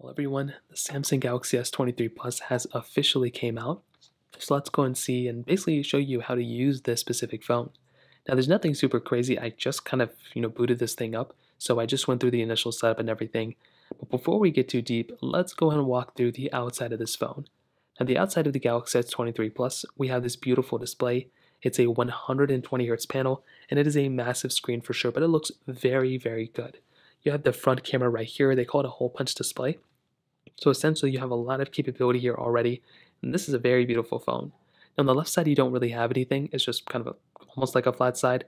Well, everyone, the Samsung Galaxy S23 Plus has officially came out. So let's go and see and basically show you how to use this specific phone. Now, there's nothing super crazy. I just kind of, you know, booted this thing up. So I just went through the initial setup and everything. But before we get too deep, let's go ahead and walk through the outside of this phone. Now, the outside of the Galaxy S23 Plus, we have this beautiful display. It's a 120 Hz panel, and it is a massive screen for sure, but it looks very, very good. You have the front camera right here. They call it a hole punch display. So essentially you have a lot of capability here already, and this is a very beautiful phone. Now on the left side you don't really have anything, it's just kind of a, almost like a flat side.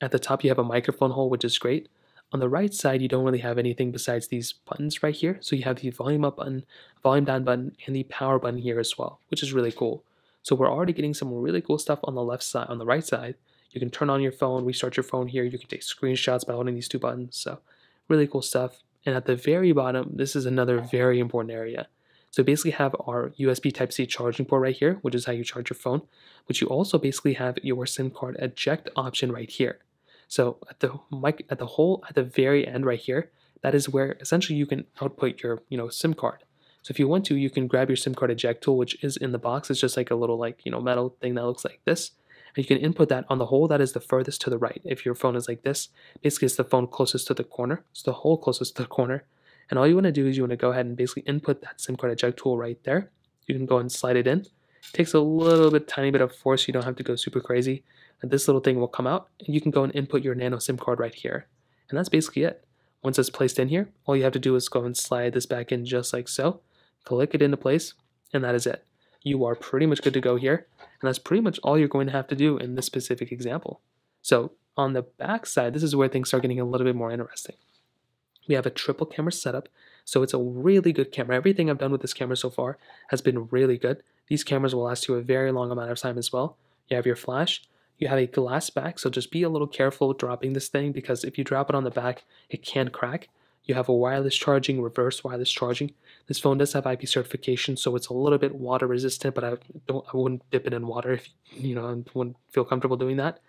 At the top you have a microphone hole, which is great. On the right side you don't really have anything besides these buttons right here. So you have the volume up button, volume down button, and the power button here as well, which is really cool. So we're already getting some really cool stuff on the left side, on the right side. You can turn on your phone, restart your phone here. You can take screenshots by holding these two buttons. So really cool stuff. And at the very bottom, this is another very important area. So basically have our USB Type-C charging port right here, which is how you charge your phone, but you also basically have your SIM card eject option right here. So at the mic at the hole at the very end right here, that is where essentially you can output your, you know, SIM card. So if you want to, you can grab your SIM card eject tool, which is in the box. It's just like a little like, you know, metal thing that looks like this. You can input that on the hole that is the furthest to the right. If your phone is like this, basically it's the phone closest to the corner. It's the hole closest to the corner. And all you want to do is you want to go ahead and basically input that SIM card eject tool right there. You can go and slide it in. It takes a little bit, tiny bit of force. You don't have to go super crazy. And this little thing will come out and you can go and input your nano SIM card right here. And that's basically it. Once it's placed in here, all you have to do is go and slide this back in just like so. Click it into place and that is it you are pretty much good to go here. And that's pretty much all you're going to have to do in this specific example. So on the back side, this is where things start getting a little bit more interesting. We have a triple camera setup, so it's a really good camera. Everything I've done with this camera so far has been really good. These cameras will last you a very long amount of time as well. You have your flash, you have a glass back, so just be a little careful dropping this thing because if you drop it on the back, it can crack. You have a wireless charging, reverse wireless charging. This phone does have IP certification, so it's a little bit water resistant, but I don't I wouldn't dip it in water if you know I wouldn't feel comfortable doing that.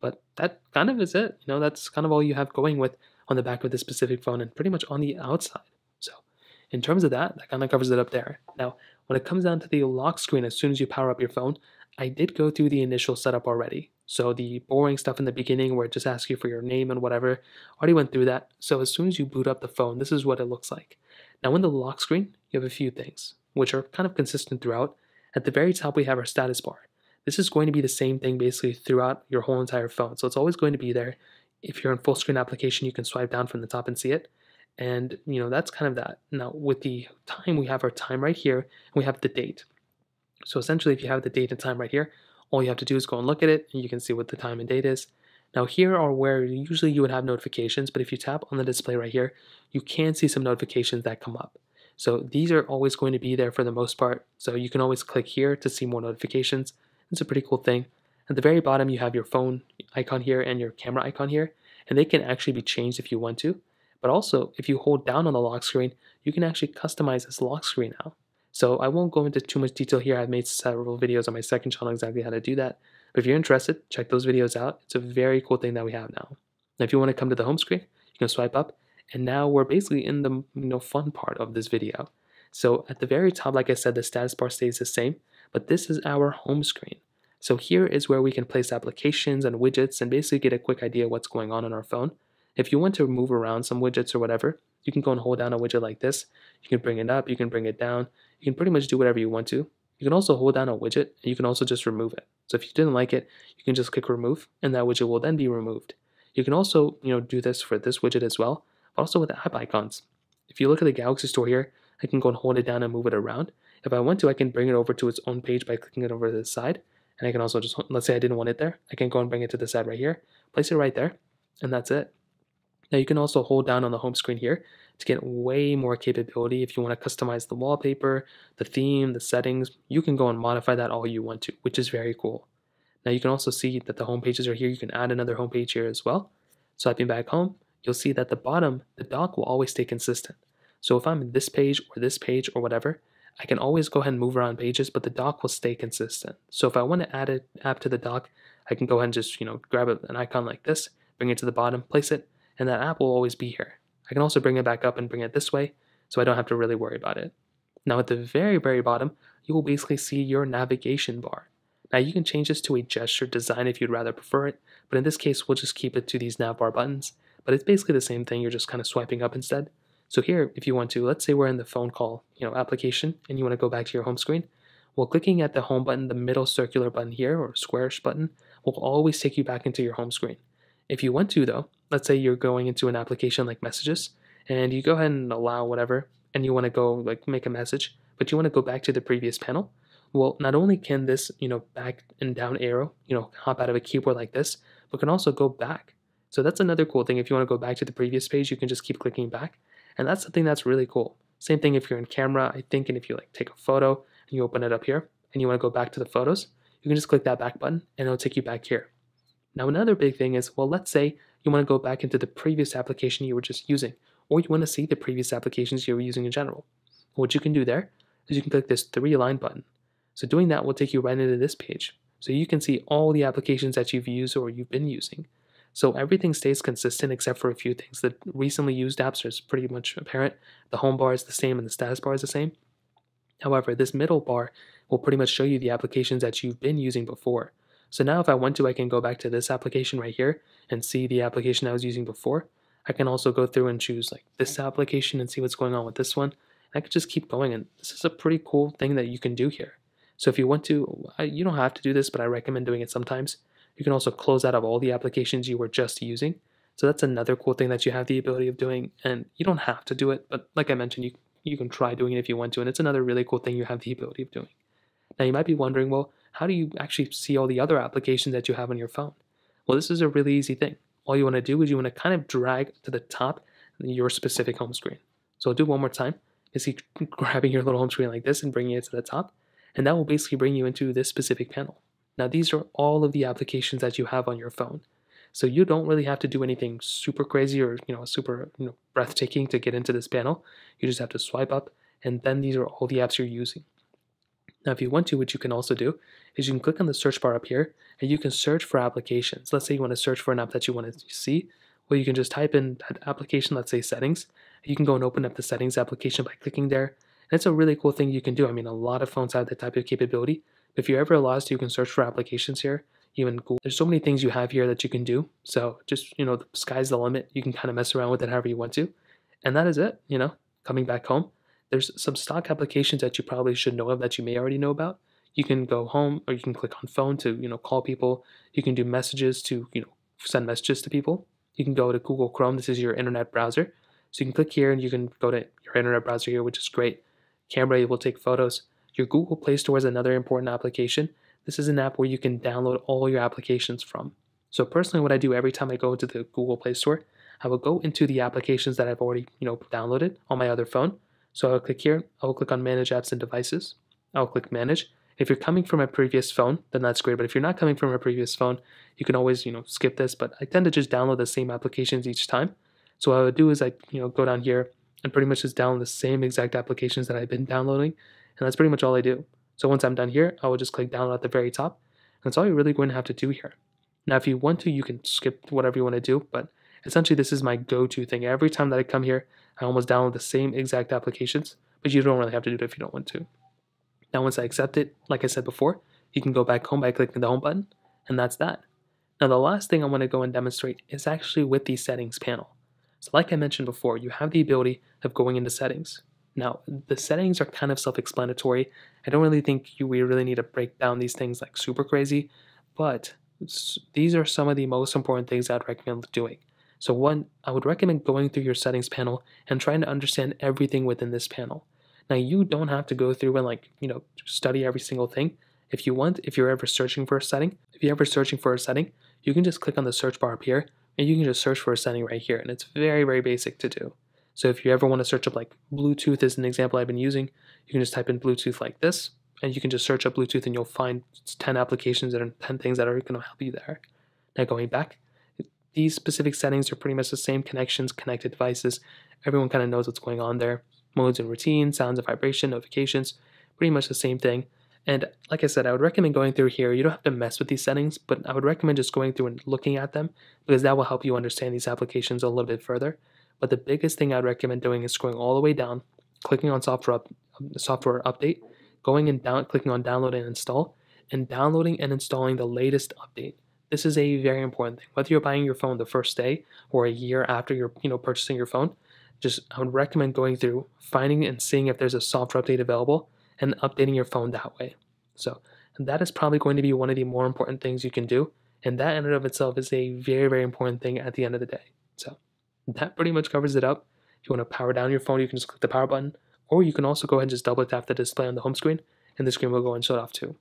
But that kind of is it. You know, that's kind of all you have going with on the back of this specific phone and pretty much on the outside. So in terms of that, that kind of covers it up there. Now, when it comes down to the lock screen, as soon as you power up your phone, I did go through the initial setup already. So the boring stuff in the beginning where it just asks you for your name and whatever, already went through that. So as soon as you boot up the phone, this is what it looks like. Now in the lock screen, you have a few things, which are kind of consistent throughout. At the very top, we have our status bar. This is going to be the same thing basically throughout your whole entire phone. So it's always going to be there. If you're in full screen application, you can swipe down from the top and see it. And you know, that's kind of that. Now with the time, we have our time right here, and we have the date. So essentially, if you have the date and time right here, all you have to do is go and look at it, and you can see what the time and date is. Now here are where usually you would have notifications, but if you tap on the display right here, you can see some notifications that come up. So these are always going to be there for the most part. So you can always click here to see more notifications. It's a pretty cool thing. At the very bottom, you have your phone icon here and your camera icon here, and they can actually be changed if you want to. But also, if you hold down on the lock screen, you can actually customize this lock screen now. So I won't go into too much detail here. I've made several videos on my second channel exactly how to do that. But if you're interested, check those videos out. It's a very cool thing that we have now. Now, if you want to come to the home screen, you can swipe up. And now we're basically in the you know fun part of this video. So at the very top, like I said, the status bar stays the same, but this is our home screen. So here is where we can place applications and widgets and basically get a quick idea what's going on on our phone. If you want to move around some widgets or whatever, you can go and hold down a widget like this. You can bring it up, you can bring it down. You can pretty much do whatever you want to. You can also hold down a widget and you can also just remove it. So if you didn't like it, you can just click remove and that widget will then be removed. You can also, you know, do this for this widget as well, but also with the app icons. If you look at the Galaxy Store here, I can go and hold it down and move it around. If I want to, I can bring it over to its own page by clicking it over to the side. And I can also just, let's say I didn't want it there, I can go and bring it to the side right here, place it right there, and that's it. Now you can also hold down on the home screen here to get way more capability. If you want to customize the wallpaper, the theme, the settings, you can go and modify that all you want to, which is very cool. Now you can also see that the home pages are here. You can add another home page here as well. Swiping back home, you'll see that the bottom, the dock will always stay consistent. So if I'm in this page or this page or whatever, I can always go ahead and move around pages, but the dock will stay consistent. So if I want to add an app to the dock, I can go ahead and just, you know, grab an icon like this, bring it to the bottom, place it, and that app will always be here. I can also bring it back up and bring it this way. so I don't have to really worry about it. Now at the very, very bottom, you will basically see your navigation bar. Now you can change this to a gesture design if you'd rather prefer it, but in this case we'll just keep it to these nav bar buttons. But it's basically the same thing, you're just kind of swiping up instead. So here, if you want to, let's say we're in the phone call you know, application and you want to go back to your home screen, well clicking at the home button, the middle circular button here, or squarish button, will always take you back into your home screen. If you want to though, let's say you're going into an application like messages, and you go ahead and allow whatever, and you want to go like make a message, but you want to go back to the previous panel, well, not only can this, you know, back and down arrow, you know, hop out of a keyboard like this, but can also go back. So that's another cool thing. If you want to go back to the previous page, you can just keep clicking back. And that's something that's really cool. Same thing if you're in camera, I think, and if you like take a photo and you open it up here and you want to go back to the photos, you can just click that back button and it'll take you back here. Now, another big thing is, well, let's say you want to go back into the previous application you were just using, or you want to see the previous applications you were using in general. What you can do there is you can click this three line button. So doing that will take you right into this page. So you can see all the applications that you've used or you've been using. So everything stays consistent except for a few things. The recently used apps are pretty much apparent. The home bar is the same and the status bar is the same. However, this middle bar will pretty much show you the applications that you've been using before. So now if I want to, I can go back to this application right here and see the application I was using before. I can also go through and choose like this application and see what's going on with this one. I could just keep going and this is a pretty cool thing that you can do here. So if you want to, you don't have to do this, but I recommend doing it sometimes. You can also close out of all the applications you were just using. So that's another cool thing that you have the ability of doing, and you don't have to do it, but like I mentioned, you you can try doing it if you want to, and it's another really cool thing you have the ability of doing. Now you might be wondering, well, how do you actually see all the other applications that you have on your phone? Well, this is a really easy thing. All you want to do is you want to kind of drag to the top your specific home screen. So I'll do one more time. Is he grabbing your little home screen like this and bringing it to the top? And that will basically bring you into this specific panel. Now, these are all of the applications that you have on your phone. So you don't really have to do anything super crazy or you know super you know breathtaking to get into this panel. You just have to swipe up, and then these are all the apps you're using. Now, if you want to, what you can also do is you can click on the search bar up here, and you can search for applications. Let's say you want to search for an app that you want to see. Well, you can just type in that application, let's say settings. You can go and open up the settings application by clicking there. And it's a really cool thing you can do. I mean, a lot of phones have that type of capability. If you're ever lost, you can search for applications here even Google. There's so many things you have here that you can do. So just, you know, the sky's the limit. You can kind of mess around with it however you want to. And that is it, you know, coming back home. There's some stock applications that you probably should know of that you may already know about. You can go home or you can click on phone to, you know, call people. You can do messages to, you know, send messages to people. You can go to Google Chrome. This is your internet browser. So you can click here and you can go to your internet browser here, which is great. Camera, you will take photos. Your Google Play Store is another important application. This is an app where you can download all your applications from. So personally, what I do every time I go into the Google Play Store, I will go into the applications that I've already, you know, downloaded on my other phone. So I'll click here, I will click on Manage Apps and Devices. I'll click Manage. If you're coming from a previous phone, then that's great. But if you're not coming from a previous phone, you can always, you know, skip this. But I tend to just download the same applications each time. So what I would do is I, you know, go down here and pretty much just download the same exact applications that I've been downloading. And that's pretty much all I do. So once I'm done here, I will just click download at the very top. And that's all you're really going to have to do here. Now, if you want to, you can skip whatever you want to do, but essentially this is my go-to thing. Every time that I come here, I almost download the same exact applications, but you don't really have to do it if you don't want to. Now, once I accept it, like I said before, you can go back home by clicking the home button, and that's that. Now, the last thing I want to go and demonstrate is actually with the settings panel. So like I mentioned before, you have the ability of going into settings. Now, the settings are kind of self-explanatory. I don't really think you, we really need to break down these things like super crazy, but these are some of the most important things I'd recommend doing. So one, I would recommend going through your settings panel and trying to understand everything within this panel. Now, you don't have to go through and like, you know, study every single thing. If you want, if you're ever searching for a setting, if you're ever searching for a setting, you can just click on the search bar up here and you can just search for a setting right here. And it's very, very basic to do. So if you ever want to search up like Bluetooth is an example I've been using, you can just type in Bluetooth like this, and you can just search up Bluetooth and you'll find 10 applications are 10 things that are going to help you there. Now going back, these specific settings are pretty much the same connections, connected devices. Everyone kind of knows what's going on there. Modes and routine, sounds and vibration, notifications, pretty much the same thing. And like I said, I would recommend going through here. You don't have to mess with these settings, but I would recommend just going through and looking at them because that will help you understand these applications a little bit further. But the biggest thing I'd recommend doing is scrolling all the way down clicking on software up, um, software update, going and down, clicking on download and install, and downloading and installing the latest update. This is a very important thing. Whether you're buying your phone the first day or a year after you're you know purchasing your phone, just I would recommend going through, finding and seeing if there's a software update available, and updating your phone that way. So that is probably going to be one of the more important things you can do. And that in and of itself is a very, very important thing at the end of the day. So that pretty much covers it up. If you want to power down your phone, you can just click the power button, or you can also go ahead and just double tap the display on the home screen, and the screen will go and shut off too.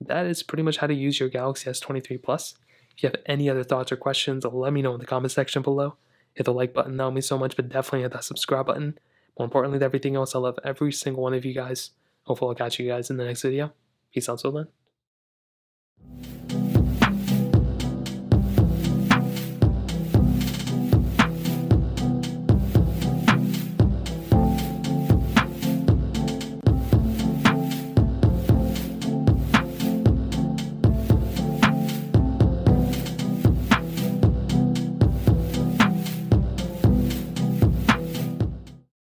That is pretty much how to use your Galaxy S23 Plus. If you have any other thoughts or questions, let me know in the comment section below. Hit the like button, that would mean so much, but definitely hit that subscribe button. More importantly than everything else, I love every single one of you guys. Hopefully I'll catch you guys in the next video. Peace out, so then.